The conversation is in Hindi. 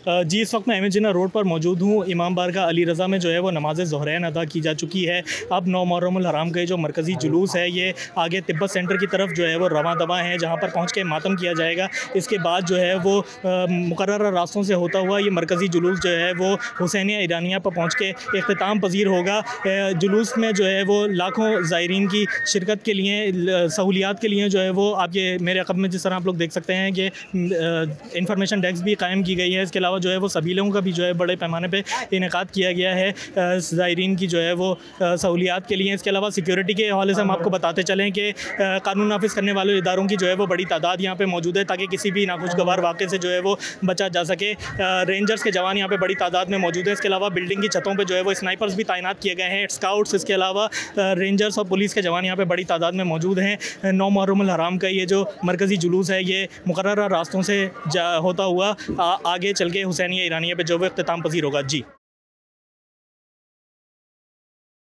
जी, इस वक्त मैं एम रोड पर मौजूद हूँ। इमाम बारगाह अली रज़ा में जो है वो नमाज़ जहरैन अदा की जा चुकी है। अब नौ हराम का जो मरकज़ी जुलूस है, ये आगे तिब्बत सेंटर की तरफ़ जो है वो रवा दवा है, जहाँ पर पहुँच के मातम किया जाएगा। इसके बाद जो है वो मुकर रास्तों से होता हुआ ये मरकज़ी जुलूस जो है वो हुसैनिया ईरानिया पर पहुँच के अख्ताम पजीर होगा। जुलूस में जो है वो लाखों ज़ायरीन की शिरकत के लिए सहूलियात के लिए जो है वो, आप ये मेरे अकब में जिस तरह आप लोग देख सकते हैं कि इंफॉर्मेशन डेस्क भी कायम की गई है। इसके अलावा जो है वो सभी लोगों का भी जो है बड़े पैमाने पर इनका किया गया है ज़ायरीन की जो है वो सहूलियात के लिए। इसके अलावा सिक्योरिटी के हवाले से हम आपको बताते चलें कि कानून नाफिज करने वाले इदारों की जो है वो बड़ी तादाद यहाँ पर मौजूद है ताकि किसी भी नाखुशगवार वाक़े से जो है वो बचा जा सके। रेंजर्स के जवान यहाँ पर बड़ी तादाद में मौजूद है। इसके अलावा बिल्डिंग की छतों पर जो है वो स्नाइपर्स भी तैनात किए गए हैं स्काउट्स इसके अलावा रेंजर्स और पुलिस के जवान यहाँ पर बड़ी तादाद में मौजूद हैं। नौ मुहर्रम हराम का ये जो मरकज़ी जुलूस है, ये मुकर रास्तों से होता हुआ आगे चल के हुसैनिया ईरानिया पे जो वो अख्ताम पजीर होगा। जी।